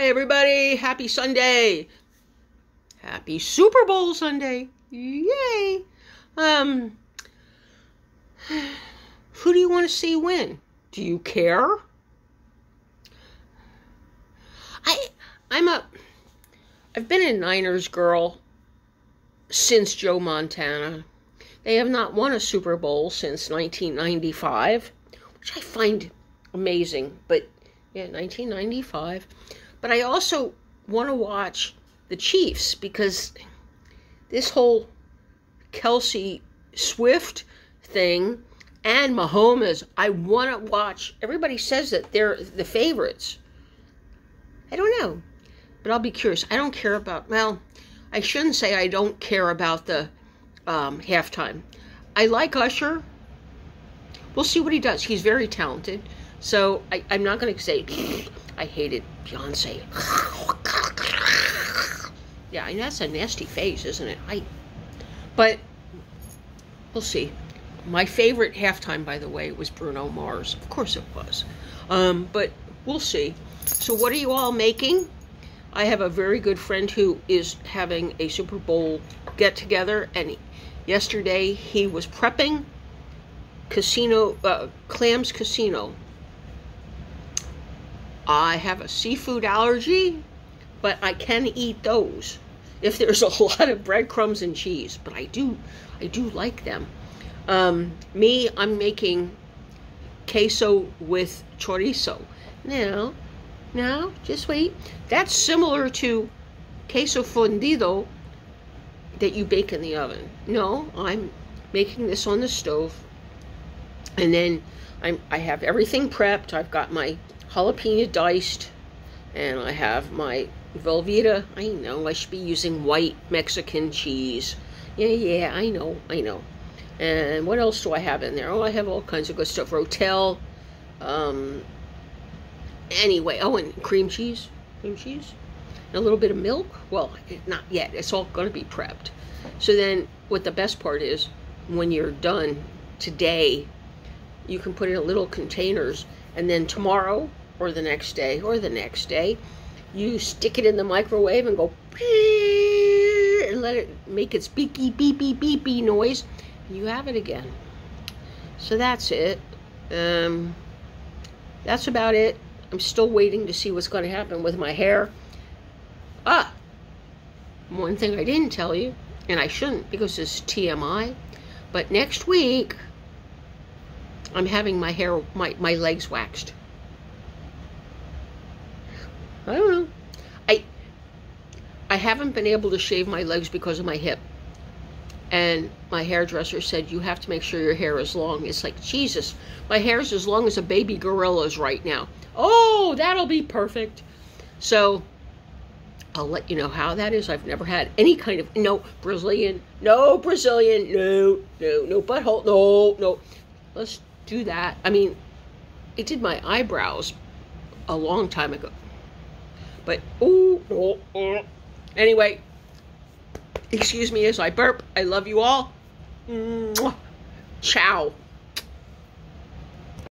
Hi, everybody. Happy Sunday. Happy Super Bowl Sunday. Yay. Um, who do you want to see win? Do you care? I, I'm a, I've been a Niners girl since Joe Montana. They have not won a Super Bowl since 1995, which I find amazing. But yeah, 1995. But I also want to watch the Chiefs because this whole Kelce Swift thing and Mahomes, I want to watch. Everybody says that they're the favorites. I don't know, but I'll be curious. I don't care about, well, I shouldn't say I don't care about the um, halftime. I like Usher. We'll see what he does. He's very talented. So I, I'm not going to say I hated Beyonce. Yeah, that's a nasty face, isn't it? I, but we'll see. My favorite halftime, by the way, was Bruno Mars. Of course it was. Um, but we'll see. So, what are you all making? I have a very good friend who is having a Super Bowl get together, and yesterday he was prepping casino uh, clams casino I have a seafood allergy, but I can eat those if there's a lot of breadcrumbs and cheese. But I do, I do like them. Um, me, I'm making queso with chorizo. Now, now, just wait. That's similar to queso fundido that you bake in the oven. No, I'm making this on the stove. And then I'm, I have everything prepped. I've got my jalapeno diced, and I have my Velveeta. I know I should be using white Mexican cheese. Yeah, yeah, I know, I know. And what else do I have in there? Oh, I have all kinds of good stuff. Rotel. Um, anyway, oh, and cream cheese. Cream cheese. And a little bit of milk. Well, not yet. It's all going to be prepped. So then, what the best part is, when you're done today, you can put it in little containers. And then tomorrow, or the next day or the next day. You stick it in the microwave and go and let it make its beepy beepy beepy noise. You have it again. So that's it. Um, that's about it. I'm still waiting to see what's going to happen with my hair. Ah, one thing I didn't tell you, and I shouldn't because it's TMI, but next week I'm having my hair, my, my legs waxed. I don't know. I I haven't been able to shave my legs because of my hip. And my hairdresser said, You have to make sure your hair is long. It's like, Jesus, my hair is as long as a baby gorilla's right now. Oh, that'll be perfect. So I'll let you know how that is. I've never had any kind of no Brazilian, no Brazilian, no, no, no butthole, no, no. Let's do that. I mean, it did my eyebrows a long time ago. But, oh, oh. Anyway, excuse me as I burp. I love you all. Mwah. Ciao.